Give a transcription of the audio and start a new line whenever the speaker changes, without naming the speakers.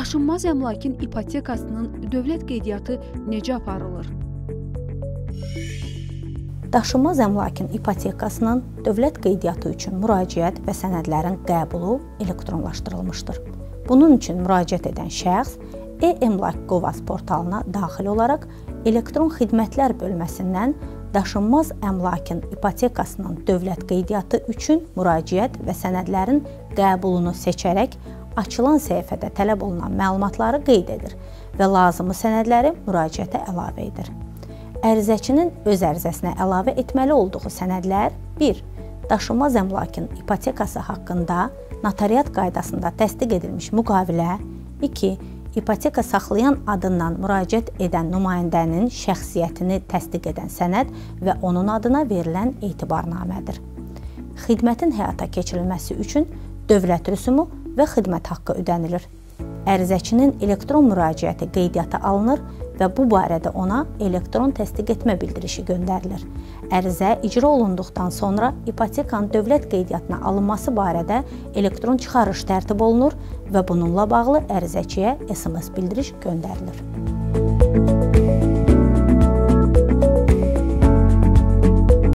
Daşınmaz əmlakın ipotekasının dövlət qeydiyyatı necə aparılır?
Daşınmaz əmlakın ipotekasının dövlət qeydiyyatı üçün müraciət və sənədlərin qəbulu elektronlaşdırılmışdır. Bunun üçün müraciət edən şəxs e-Emlak Qovas portalına daxil olaraq elektron xidmətlər bölməsindən daşınmaz əmlakın ipotekasının dövlət qeydiyyatı üçün müraciət və sənədlərin qəbulunu seçərək açılan səhifədə tələb olunan məlumatları qeyd edir və lazımi sənədləri müraciətə əlavə edir. Ərizəçinin öz ərizəsinə əlavə etməli olduğu sənədlər 1. Daşınmaz əmlakın ipotekası haqqında notariat qaydasında təsdiq edilmiş müqavilə 2 ipoteka saxlayan adından müraciət edən nümayəndənin şəxsiyyətini təsdiq edən sənəd və onun adına verilən etibarnamədir. Xidmətin həyata keçirilməsi üçün dövlət rüsumu və xidmət haqqı ödənilir. Ərizəçinin elektron müraciəti qeydiyyata alınır və bu barədə ona elektron təsdiq etmə bildirişi göndərilir. Ərizə icra olunduqdan sonra ipotekanın dövlət qeydiyyatına alınması barədə elektron çıxarış tərtib olunur və bununla bağlı ərizəçiyə SMS bildiriş göndərilir.